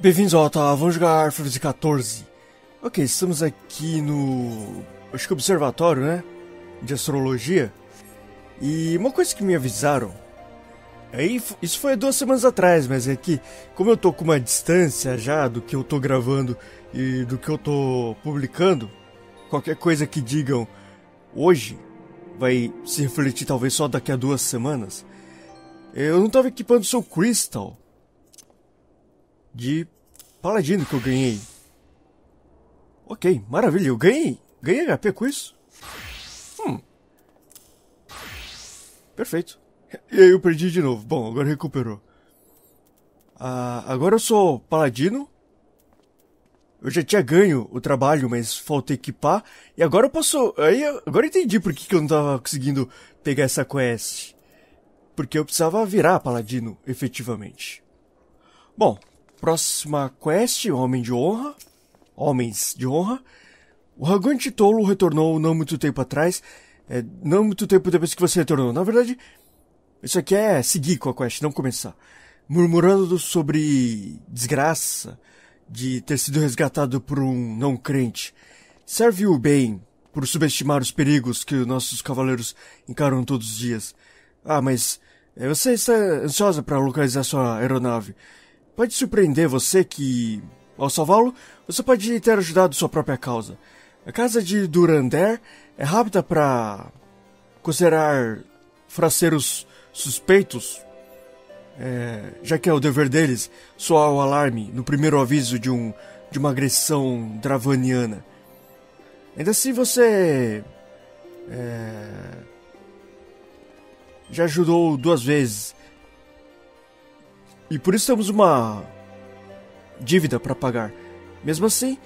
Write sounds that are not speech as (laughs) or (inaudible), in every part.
Bem-vindos ao Alta, vamos jogar Final 14. Ok, estamos aqui no. Acho que observatório, né? De astrologia. E uma coisa que me avisaram. Aí, isso foi duas semanas atrás, mas é que, como eu tô com uma distância já do que eu tô gravando e do que eu tô publicando, qualquer coisa que digam hoje vai se refletir talvez só daqui a duas semanas. Eu não tava equipando o seu Crystal de Paladino que eu ganhei. Ok, maravilha, eu ganhei. Ganhei HP com isso? Hum. Perfeito. E aí eu perdi de novo. Bom, agora recuperou. Ah, agora eu sou paladino. Eu já tinha ganho o trabalho, mas falta equipar. E agora eu posso. Aí agora eu entendi por que, que eu não tava conseguindo pegar essa quest. Porque eu precisava virar paladino, efetivamente. Bom, Próxima quest, Homem de Honra. Homens de Honra. O Ragante Tolo retornou não muito tempo atrás. É, não muito tempo depois que você retornou. Na verdade, isso aqui é seguir com a quest, não começar. Murmurando sobre desgraça de ter sido resgatado por um não crente. Serve-o bem por subestimar os perigos que nossos cavaleiros encaram todos os dias. Ah, mas é, você está ansiosa para localizar sua aeronave. Pode surpreender você que, ao salvá-lo, você pode ter ajudado sua própria causa. A casa de Durander é rápida para considerar fraceiros suspeitos, é, já que é o dever deles soar o alarme no primeiro aviso de, um, de uma agressão dravaniana. Ainda assim, você é, já ajudou duas vezes e por isso temos uma dívida para pagar. Mesmo assim,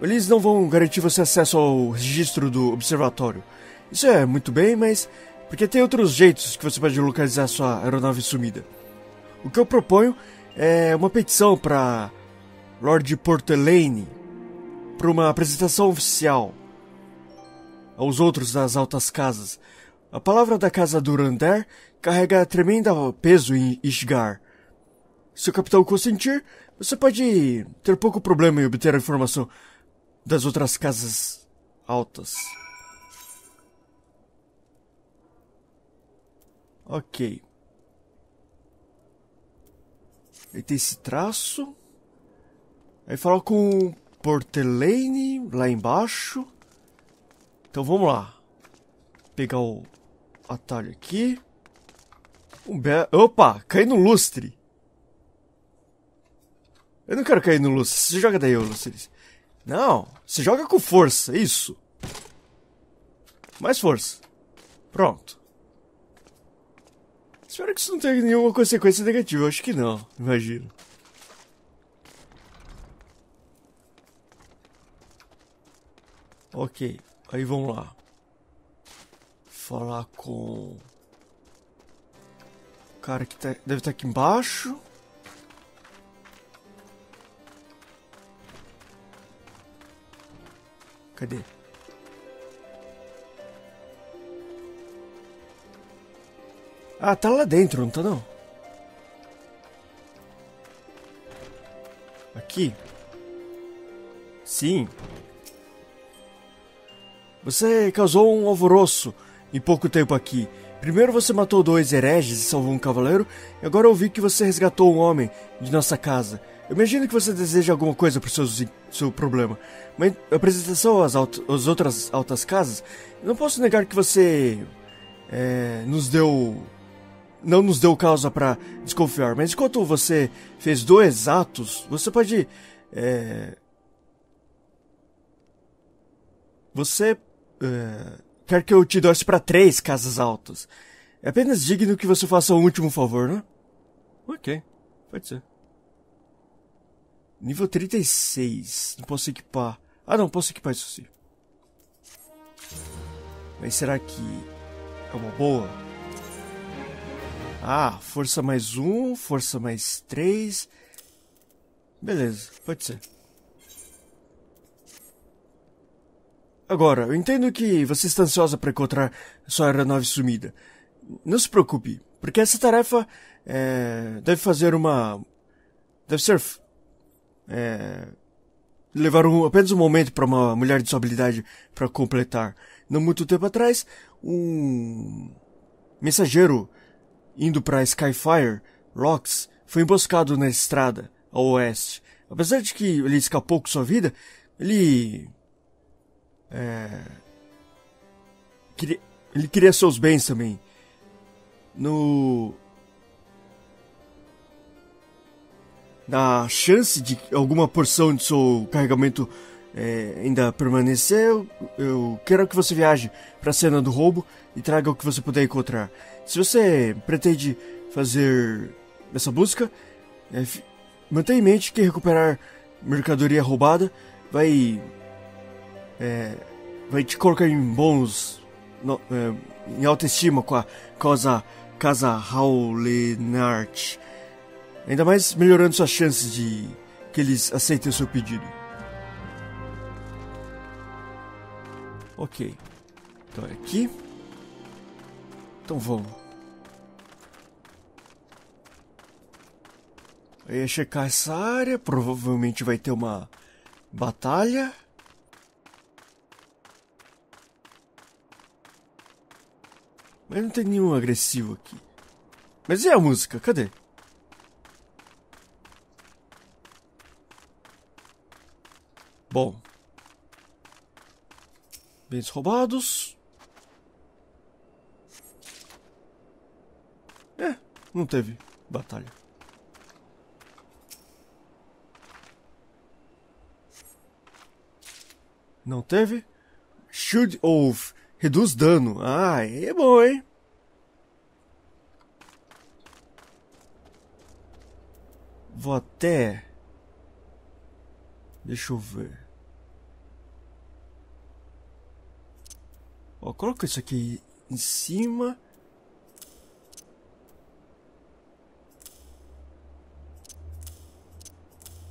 eles não vão garantir você acesso ao registro do observatório. Isso é muito bem, mas porque tem outros jeitos que você pode localizar sua aeronave sumida. O que eu proponho é uma petição para Lord Portelane para uma apresentação oficial aos outros das altas casas. A palavra da casa Durander carrega tremendo peso em Ishgar. Se o capitão consentir, você pode ter pouco problema em obter a informação das outras casas altas. Ok. Aí tem esse traço. Aí fala com Portelane lá embaixo. Então vamos lá. Pegar o atalho aqui. Um be... Opa, cai no lustre. Eu não quero cair no Lúcio. Você joga daí, Lúcio. Não, você joga com força, isso. Mais força. Pronto. Espero que isso não tenha nenhuma consequência negativa. Eu acho que não, imagino. Ok, aí vamos lá. Falar com. O cara que tá, deve estar tá aqui embaixo. Cadê? Ah, tá lá dentro, não tá não? Aqui? Sim. Você causou um alvoroço em pouco tempo aqui. Primeiro você matou dois hereges e salvou um cavaleiro, e agora eu vi que você resgatou um homem de nossa casa. Imagino que você deseja alguma coisa pro seu, seu problema. Mas apresentação às, alt, às outras altas casas, não posso negar que você é, nos deu. Não nos deu causa para desconfiar, mas enquanto você fez dois atos, você pode. É, você. É, quer que eu te doce para três casas altas. É apenas digno que você faça o último favor, né? Ok, pode ser. Nível 36. Não posso equipar. Ah, não, posso equipar isso sim. Mas será que é uma boa? Ah, força mais um, força mais três. Beleza, pode ser. Agora, eu entendo que você está ansiosa para encontrar sua aeronave sumida. Não se preocupe, porque essa tarefa é, deve fazer uma. deve ser é, levaram apenas um momento para uma mulher de sua habilidade para completar. Não muito tempo atrás, um mensageiro indo para Skyfire Rocks foi emboscado na estrada ao oeste. Apesar de que ele escapou com sua vida, ele é, queria, ele queria seus bens também. No na chance de alguma porção de seu carregamento é, ainda permanecer, eu, eu, quero que você viaje para a cena do roubo e traga o que você puder encontrar. Se você pretende fazer essa busca, é, mantenha em mente que recuperar mercadoria roubada vai é, vai te colocar em bons no, é, em autoestima com a causa casa Howlenart. Ainda mais melhorando suas chances de que eles aceitem o seu pedido. Ok. Então é aqui. Então vamos. Eu ia checar essa área. Provavelmente vai ter uma batalha. Mas não tem nenhum agressivo aqui. Mas e a música? Cadê? Bom. Bens roubados. É, não teve batalha. Não teve? Shield of reduz dano. Ah, é bom, hein? Vou até. Deixa eu ver. Ó, coloca isso aqui em cima.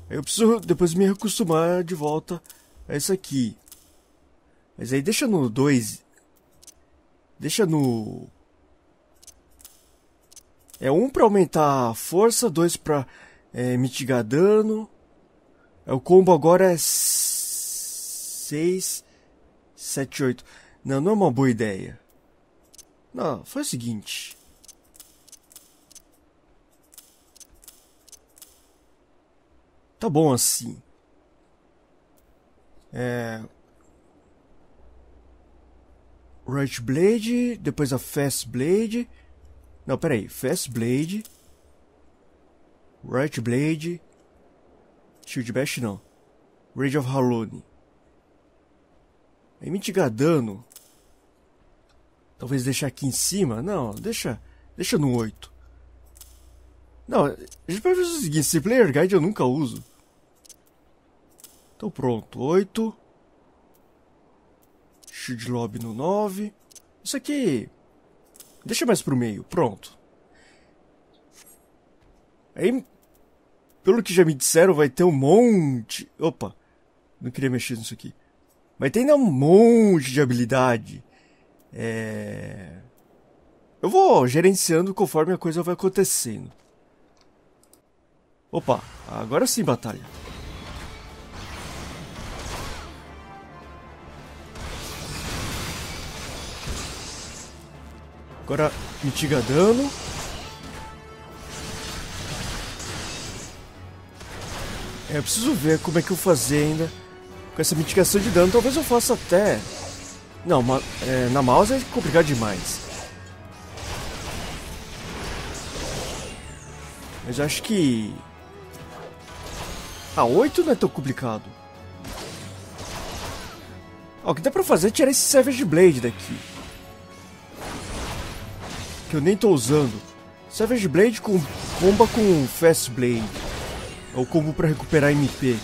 Eu preciso depois me acostumar de volta a isso aqui. Mas aí deixa no 2. Deixa no... É um para aumentar a força, dois para é, mitigar dano. É, o combo agora é 6, 7, 8. Não, não é uma boa ideia. Não, foi o seguinte. Tá bom assim. É. Right Blade, depois a Fast Blade. Não, peraí. Fast Blade. Right Blade. Shield Bash não. Rage of Harlone. Aí mitigar dano. Talvez deixar aqui em cima. Não, deixa, deixa no 8. Não, a gente pode fazer o seguinte, esse player guide eu nunca uso. Então pronto, 8. Shield Lobby no 9. Isso aqui... Deixa mais pro meio, pronto. Aí, pelo que já me disseram, vai ter um monte... Opa, não queria mexer nisso aqui. Vai ter ainda um monte de habilidade. É... Eu vou gerenciando conforme a coisa vai acontecendo. Opa, agora sim batalha. Agora mitiga dano. É, eu preciso ver como é que eu vou fazer ainda com essa mitigação de dano. Talvez eu faça até não, é, na mouse é complicado demais. Mas acho que... A 8 não é tão complicado. Ó, o que dá pra fazer é tirar esse Savage Blade daqui. Que eu nem tô usando. Savage Blade com comba com Fast Blade. Ou combo pra recuperar MP.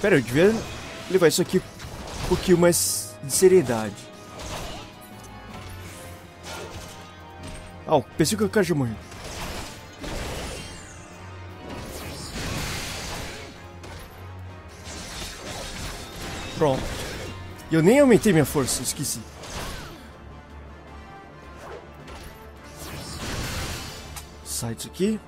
Pera, eu devia levar isso aqui pouquinho mais de seriedade. Ah, oh, pensei que o cara já morreu. Pronto. Eu nem aumentei minha força, esqueci. Sai disso aqui.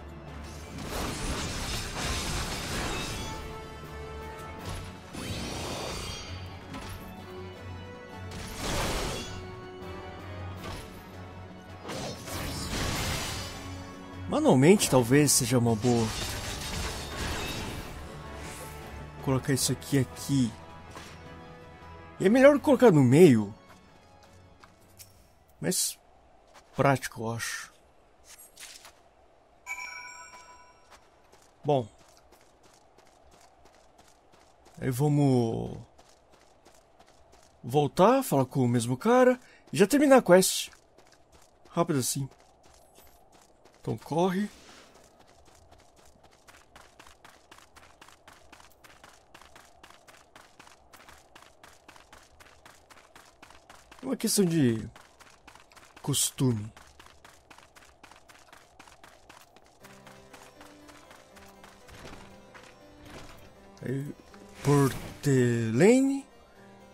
Manualmente talvez seja uma boa. colocar isso aqui aqui. E é melhor colocar no meio. Mas prático, eu acho. Bom. Aí vamos voltar, falar com o mesmo cara e já terminar a quest. Rápido assim. Então corre. É uma questão de costume. Aí, Portelane,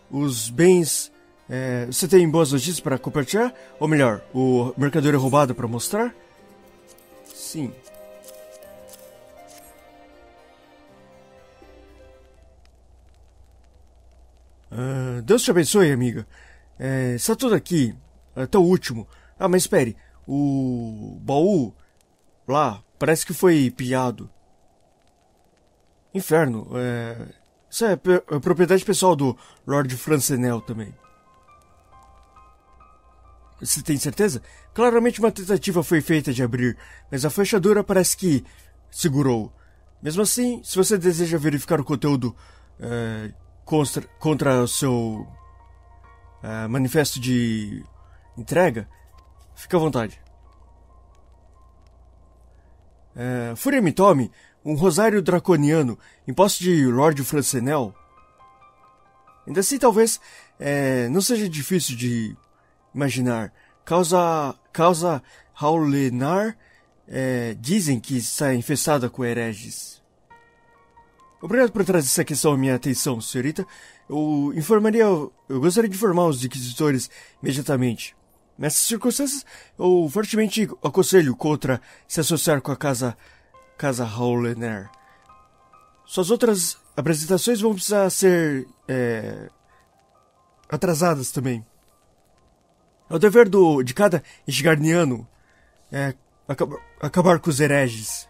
os bens. É, você tem boas notícias para compartilhar? Ou melhor, o mercador é roubado para mostrar? Sim. Uh, Deus te abençoe, amiga. É, está tudo aqui. Até o último. Ah, mas espere. O baú lá parece que foi pilhado. Inferno. É... Isso é, é propriedade pessoal do Lord Francenel também. Você tem certeza? Claramente uma tentativa foi feita de abrir, mas a fechadura parece que segurou. Mesmo assim, se você deseja verificar o conteúdo é, contra, contra, o seu é, manifesto de entrega, fique à vontade. É, Fúria me tome um rosário draconiano em posse de Lord Francenel. Ainda assim, talvez é, não seja difícil de imaginar. Causa, causa Haulenar é, dizem que está infestada com hereges. Obrigado por trazer essa questão à minha atenção, senhorita. Eu informaria. Eu gostaria de informar os inquisitores imediatamente. Nessas circunstâncias, eu fortemente aconselho contra se associar com a casa. Casa Howlener. Suas outras apresentações vão precisar ser. É, atrasadas também. É o dever do, de cada Isgarniano é, acabar, acabar com os hereges.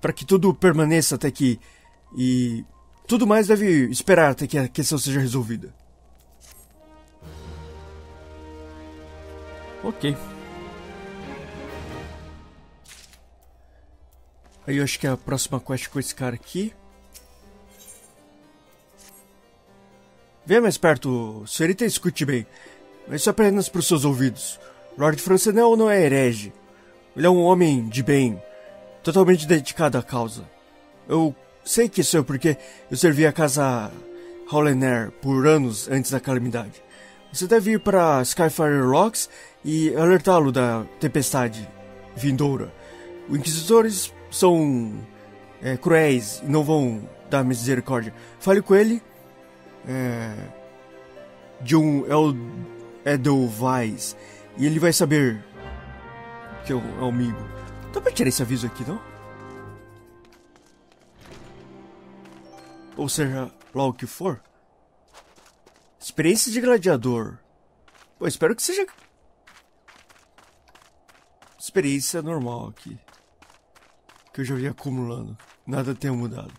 Para que tudo permaneça até que. E tudo mais deve esperar até que a questão seja resolvida. Ok. Aí eu acho que é a próxima quest com esse cara aqui. Venha mais perto, senhorita, escute bem. Mas é apenas para os seus ouvidos. Lord Francenel não é herege. Ele é um homem de bem, totalmente dedicado à causa. Eu sei que isso é porque eu servi a casa Hollenair por anos antes da calamidade. Você deve ir para Skyfire Rocks e alertá-lo da tempestade vindoura. Os inquisidores são é, cruéis e não vão dar misericórdia. Fale com ele. É, de um Edelweiss. E ele vai saber que é um amigo. Dá pra tirar esse aviso aqui, não? Ou seja, lá o que for. Experiência de gladiador. Pô, espero que seja. Experiência normal aqui. Que eu já vi acumulando. Nada tenha mudado.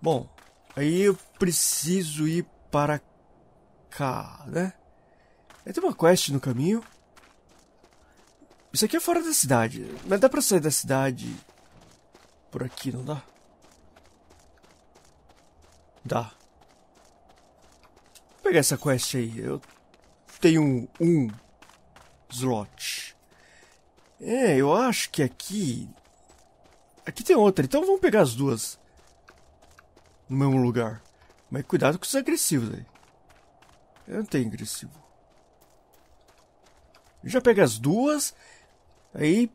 Bom, aí eu preciso ir para cá, né? Aí tem uma quest no caminho. Isso aqui é fora da cidade. Mas dá pra sair da cidade por aqui, não dá? Dá. Vou pegar essa quest aí. Eu tenho um slot. É, eu acho que aqui... Aqui tem outra, então vamos pegar as duas. No mesmo lugar. Mas cuidado com os agressivos aí. Eu não tenho agressivo. Já pega as duas. Aí.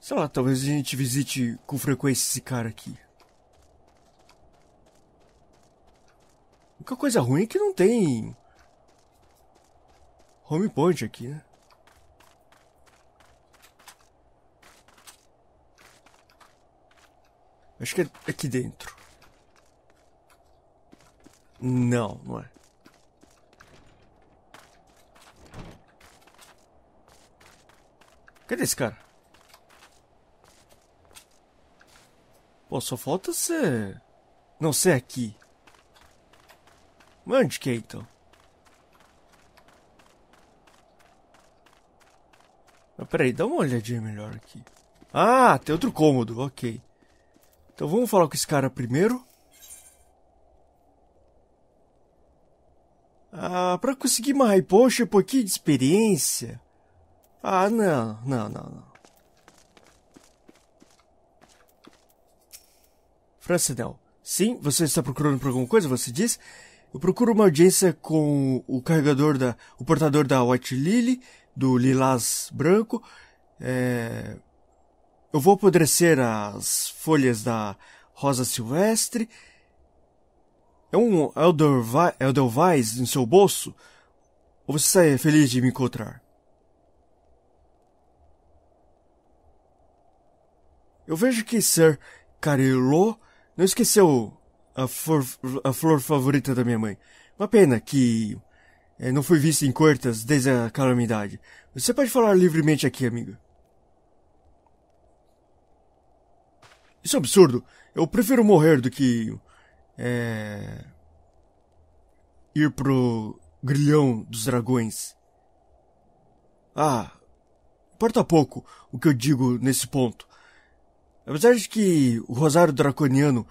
Sei lá, talvez a gente visite com frequência esse cara aqui. A única coisa ruim é que não tem. Home point aqui, né? Acho que é aqui dentro. Não, não é. Cadê esse cara? Pô, só falta ser... Não ser aqui. Onde que é, então? Mas peraí, dá uma olhadinha melhor aqui. Ah, tem outro cômodo, ok. Então vamos falar com esse cara primeiro. Ah, pra conseguir uma potion, um pouquinho de experiência. Ah, não, não, não, não. Francinel, sim, você está procurando por alguma coisa, você diz? Eu procuro uma audiência com o carregador da... o portador da White Lily, do Lilás Branco. É... Eu vou apodrecer as folhas da Rosa Silvestre. É um Edelweiss em seu bolso? Ou você sai feliz de me encontrar? Eu vejo que Sir Carillo não esqueceu a flor, a flor favorita da minha mãe. Uma pena que é, não foi vista em cortas desde a calamidade. Você pode falar livremente aqui, amiga. Isso é absurdo. Eu prefiro morrer do que. É. ir pro grilhão dos dragões. Ah, importa pouco o que eu digo nesse ponto. Apesar de que o rosário draconiano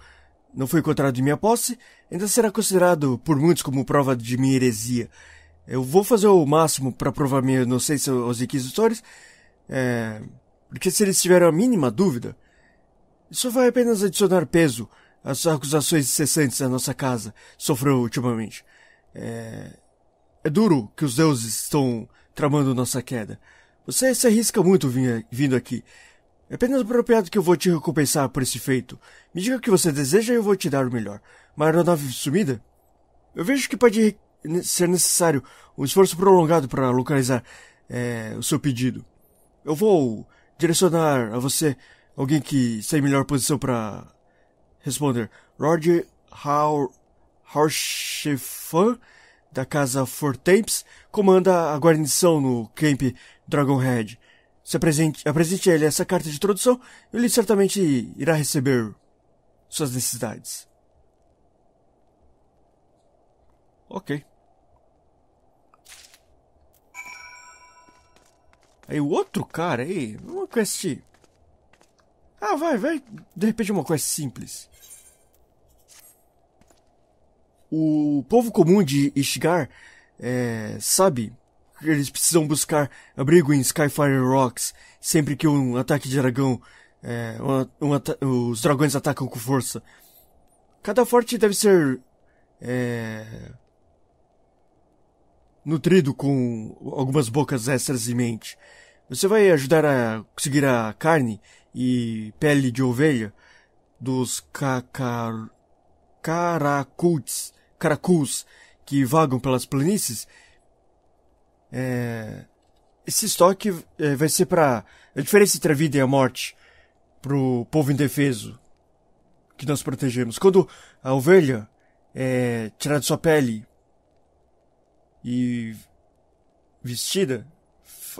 não foi encontrado em minha posse, ainda será considerado por muitos como prova de minha heresia. Eu vou fazer o máximo para provar minha inocência aos inquisitores, é, porque se eles tiverem a mínima dúvida, isso vai apenas adicionar peso às acusações incessantes à nossa casa sofreu ultimamente. É, é duro que os deuses estão tramando nossa queda. Você se arrisca muito vindo aqui. É apenas apropriado que eu vou te recompensar por esse feito. Me diga o que você deseja e eu vou te dar o melhor. Uma aeronave sumida? Eu vejo que pode ser necessário um esforço prolongado para localizar é, o seu pedido. Eu vou direcionar a você alguém que está em melhor posição para responder. Roger Harshefan, da casa Fortempes, comanda a guarnição no Camp Dragonhead. Se apresente, apresente a ele essa carta de introdução, ele certamente irá receber suas necessidades. Ok. Aí o outro cara aí, uma quest. Ah, vai, vai. De repente uma quest simples. O povo comum de Ishgar é, sabe eles precisam buscar abrigo em Skyfire Rocks sempre que um ataque de dragão, é, um, um os dragões atacam com força. Cada forte deve ser é, nutrido com algumas bocas extras em mente. Você vai ajudar a conseguir a carne e pele de ovelha dos cacar... caracuts, que vagam pelas planícies é, esse estoque é, vai ser para a diferença entre a vida e a morte pro povo indefeso que nós protegemos. Quando a ovelha é tirada de sua pele e vestida,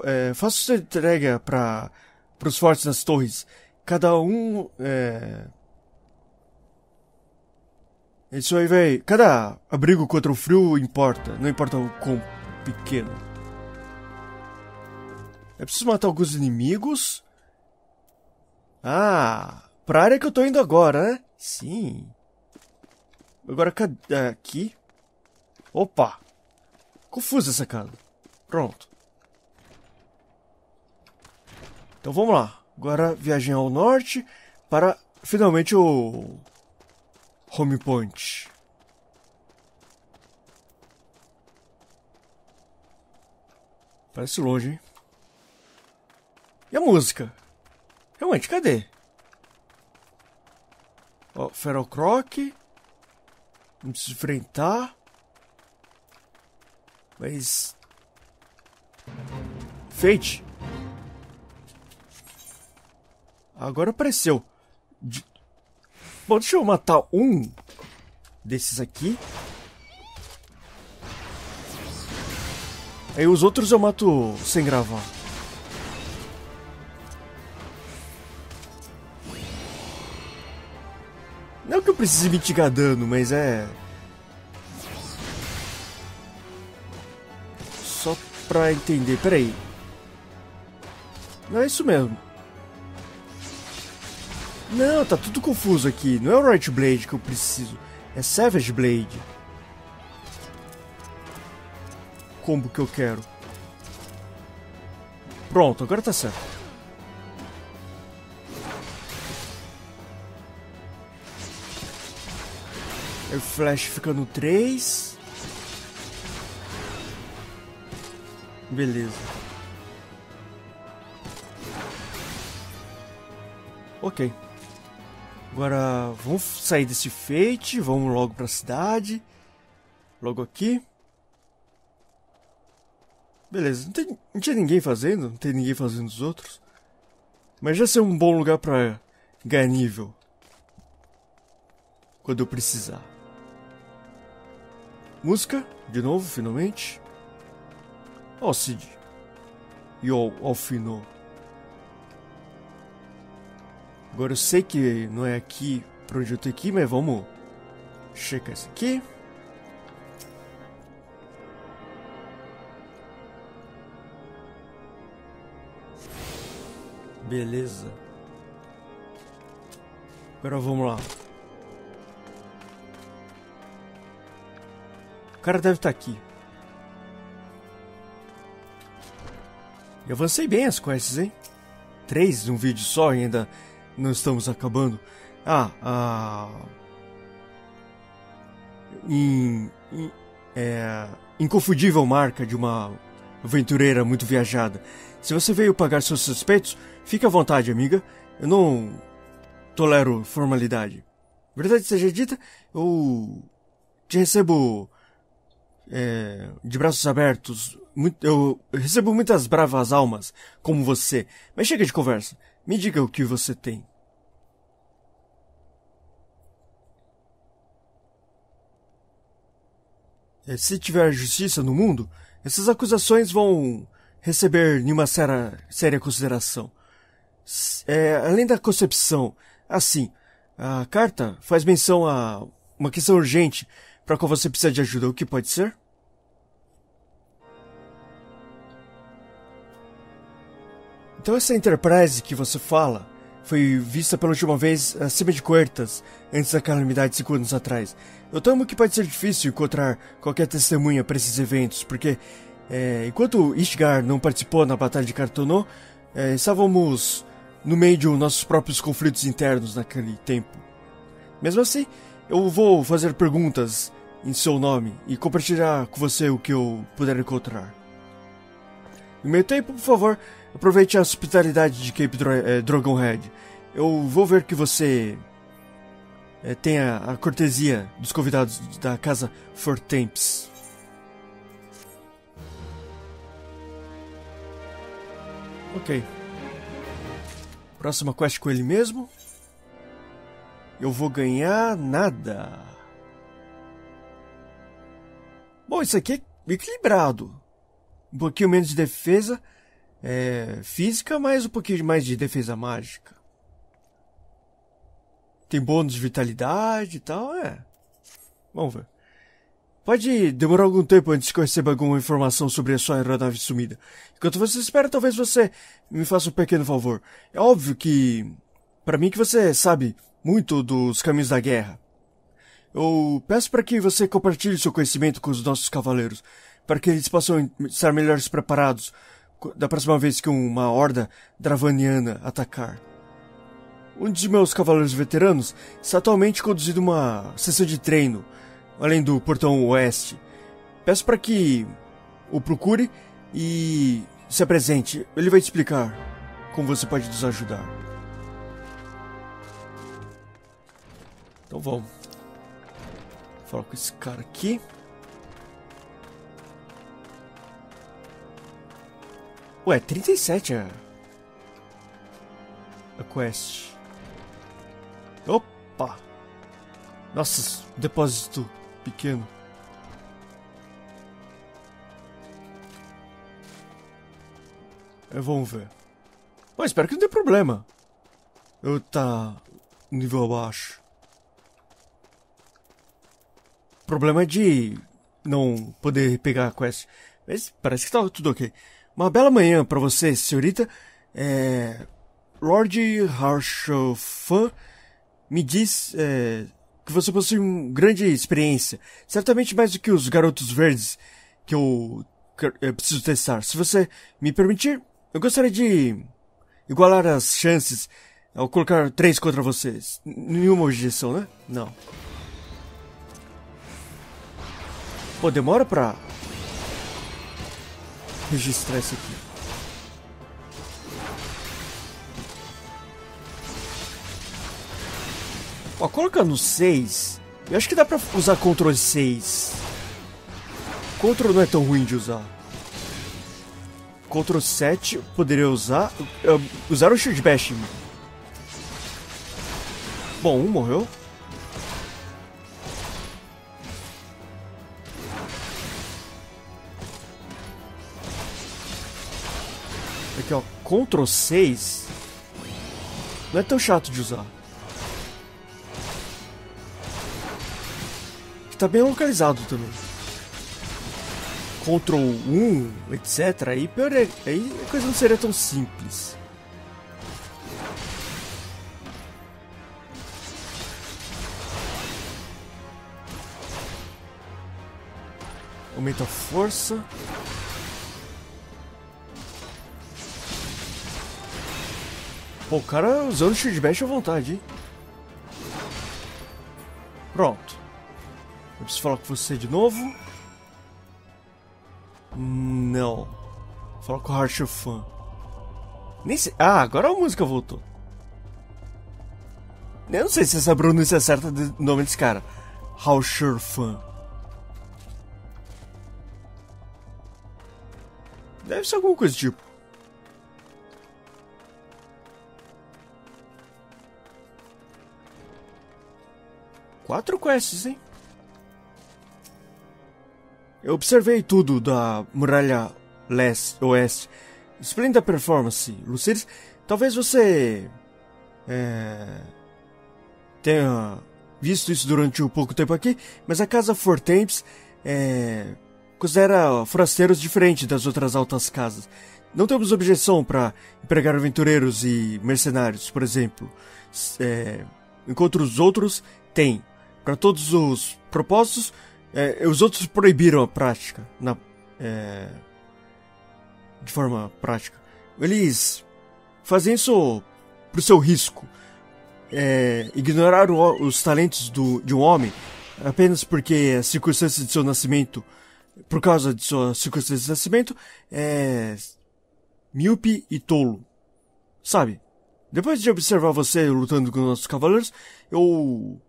é, faça sua entrega para os fortes nas torres. Cada um é, isso aí vai. Cada abrigo contra o frio importa, não importa o quão pequeno. É preciso matar alguns inimigos. Ah, pra área que eu tô indo agora, né? Sim. Agora, cadê? Aqui. Opa. Confusa essa casa. Pronto. Então vamos lá. Agora viagem ao norte para finalmente o home point. Parece longe, hein? E a música? Realmente, cadê? Ó, Feral Croc. Preciso enfrentar. Mas... Fate. Agora apareceu. De... Bom, deixa eu matar um desses aqui. Aí os outros eu mato sem gravar. Precise mitigar dano, mas é... Só pra entender. Peraí. Não é isso mesmo. Não, tá tudo confuso aqui. Não é o Right Blade que eu preciso. É Savage Blade. Combo que eu quero. Pronto, agora tá certo. O Flash fica no 3. Beleza. Ok. Agora vamos sair desse fate, vamos logo pra cidade. Logo aqui. Beleza, não, tem, não tinha ninguém fazendo, não tem ninguém fazendo os outros. Mas já ser um bom lugar pra ganhar nível. Quando eu precisar. Música, de novo, finalmente. Ó, oh, Cid. E o Alfino. Agora eu sei que não é aqui pra onde eu tenho que ir, mas vamos checar isso aqui. Beleza. Agora vamos lá. Cara deve estar tá aqui. Eu avancei bem as quests, hein? Três num vídeo só e ainda não estamos acabando. Ah, ah. In, é, inconfundível marca de uma aventureira muito viajada. Se você veio pagar seus suspeitos, fique à vontade, amiga. Eu não tolero formalidade. Verdade seja dita, eu te recebo é, de braços abertos. Muito, eu recebo muitas bravas almas como você. Mas chega de conversa. Me diga o que você tem. É, se tiver justiça no mundo, essas acusações vão receber nenhuma séria, séria consideração. É, além da concepção, assim, a carta faz menção a uma questão urgente para qual você precisa de ajuda. O que pode ser? Então essa Enterprise que você fala foi vista pela última vez acima de Coertas, antes da calamidade cinco anos atrás. Eu temo que pode ser difícil encontrar qualquer testemunha para esses eventos, porque é, enquanto Ishgar não participou na Batalha de Cartonô, é, estávamos no meio de nossos próprios conflitos internos naquele tempo. Mesmo assim, eu vou fazer perguntas em seu nome e compartilhar com você o que eu puder encontrar. No meio tempo, por favor, aproveite a hospitalidade de Cape Dro é, Dragonhead. Eu vou ver que você é, tenha a cortesia dos convidados da casa Fortemps. Ok. Próxima quest com ele mesmo. Eu vou ganhar nada. Bom, isso aqui é equilibrado. Um pouquinho menos de defesa é, física, mas um pouquinho mais de defesa mágica. Tem bônus de vitalidade e tal, é. Vamos ver. Pode demorar algum tempo antes que eu receba alguma informação sobre a sua aeronave sumida. Enquanto você espera, talvez você me faça um pequeno favor. É óbvio que. para mim que você sabe muito dos caminhos da guerra. Eu peço para que você compartilhe seu conhecimento com os nossos cavaleiros, para que eles possam estar melhores preparados da próxima vez que uma horda dravaniana atacar. Um de meus cavaleiros veteranos está atualmente conduzindo uma sessão de treino, além do portão oeste. Peço para que o procure e se apresente. Ele vai te explicar como você pode nos ajudar. Então vamos. Falar com esse cara aqui. Ué, 37 a. A quest. Opa! Nossa, depósito pequeno. É, vamos ver. Mas espero que não dê problema. Eu tá nível abaixo. problema de não poder pegar a quest. Mas parece que tá tudo ok. Uma bela manhã para você, senhorita. É... Lord Harshofan me diz é, que você possui uma grande experiência. Certamente mais do que os garotos verdes que eu, que eu preciso testar. Se você me permitir, eu gostaria de igualar as chances ao colocar três contra vocês. Nenhuma objeção, né? Não. Pô, demora pra registrar isso aqui. Ó, coloca no 6. Eu acho que dá pra usar Ctrl 6. Ctrl não é tão ruim de usar. Ctrl 7 poderia usar. Uh, usar o Shield Bash. Bom, um morreu. Ctrl 6. Não é tão chato de usar. Tá bem localizado também. Ctrl 1, etc. Aí, pior é, aí a coisa não seria tão simples. Aumenta a força. Pô, o cara usando o Shield Bash à vontade, hein? Pronto. Eu preciso falar com você de novo. Não. Fala com o Harsh Fan. Nem sei. Ah, agora a música voltou. Eu não sei se essa pronúncia é certa do nome desse cara. Hausher Fan. Deve ser alguma coisa tipo. Quatro quests, hein? Eu observei tudo da muralha leste, oeste. Esplêndida performance, Lucides. Talvez você é, tenha visto isso durante um pouco tempo aqui, mas a casa Fortempes é, considera forasteiros diferente das outras altas casas. Não temos objeção para empregar aventureiros e mercenários, por exemplo, é, enquanto os outros têm. Para todos os propósitos, é, os outros proibiram a prática, na, é, de forma prática. Eles fazem isso pro seu risco. É, os talentos do, de um homem apenas porque as circunstâncias de seu nascimento, por causa de suas circunstâncias de nascimento, é míope e tolo. Sabe? Depois de observar você lutando com nossos cavaleiros, eu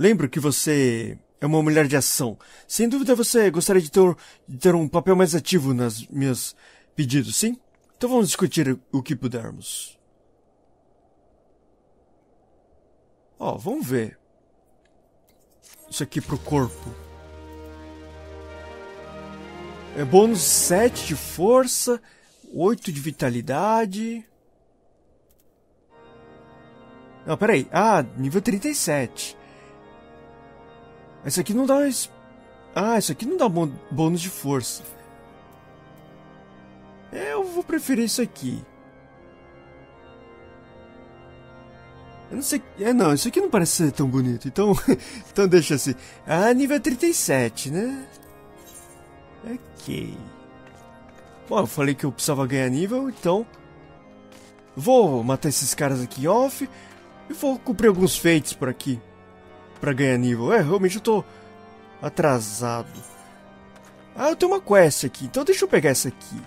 Lembro que você é uma mulher de ação. Sem dúvida você gostaria de ter, de ter um papel mais ativo nas meus pedidos, sim? Então vamos discutir o que pudermos. Ó, oh, vamos ver. Isso aqui pro corpo. É bônus 7 de força, 8 de vitalidade. Não, peraí. Ah, nível 37. Esse aqui não dá... Ah, isso aqui não dá bônus de força. É, eu vou preferir isso aqui. Eu não sei... É, não, isso aqui não parece ser tão bonito. Então, (laughs) então deixa assim. Ah, nível 37, né? Ok. Bom, eu falei que eu precisava ganhar nível, então... Vou matar esses caras aqui off. E vou cumprir alguns feitos por aqui para ganhar nível. É, realmente eu tô atrasado. Ah, eu tenho uma quest aqui, então deixa eu pegar essa aqui.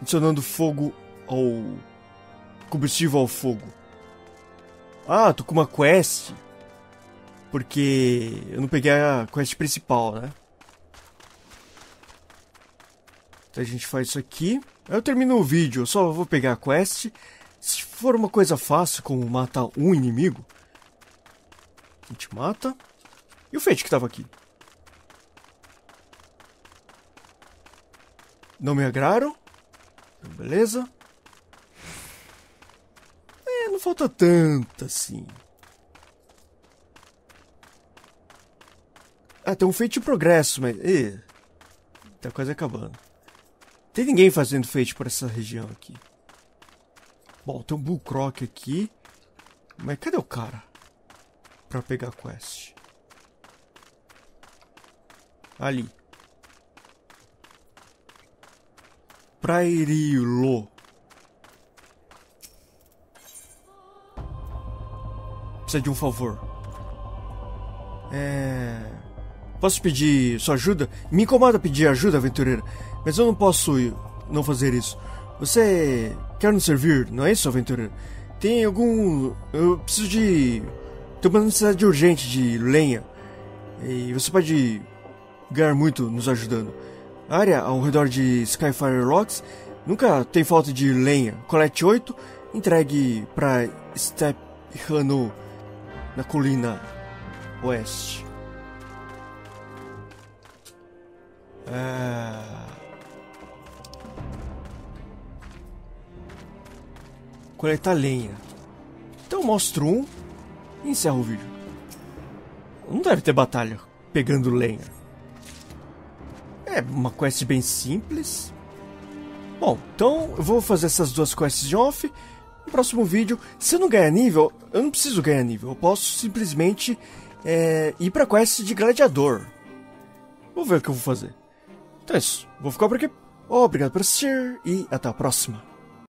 Adicionando fogo ao... combustível ao fogo. Ah, tô com uma quest. Porque eu não peguei a quest principal, né? Então a gente faz isso aqui. Eu termino o vídeo, eu só vou pegar a quest se for uma coisa fácil, como matar um inimigo, a gente mata. E o Fate que estava aqui? Não me agraram. Beleza. É, não falta tanto assim. Ah, tem um feito de progresso, mas... Ih, tá quase acabando. Tem ninguém fazendo feito por essa região aqui. Bom, tem um Bullcroc aqui. Mas cadê o cara? Pra pegar a quest. Ali. Prairilo. Precisa de um favor. É. Posso pedir sua ajuda? Me incomoda pedir ajuda, aventureira, mas eu não posso não fazer isso. Você quer nos servir, não é isso, aventureira? Tem algum. Eu preciso de. Tenho uma necessidade urgente de lenha. E você pode ganhar muito nos ajudando. A área ao redor de Skyfire Rocks nunca tem falta de lenha. Colete 8, entregue para Step Hano na colina oeste. Ah... Coletar lenha. Então mostro um e encerro o vídeo. Não deve ter batalha pegando lenha. É uma quest bem simples. Bom, então eu vou fazer essas duas quests de off. No próximo vídeo, se eu não ganhar nível, eu não preciso ganhar nível. Eu posso simplesmente é, ir pra quest de gladiador. Vou ver o que eu vou fazer. Então é isso. Vou ficar por aqui. Obrigado por assistir e até a próxima.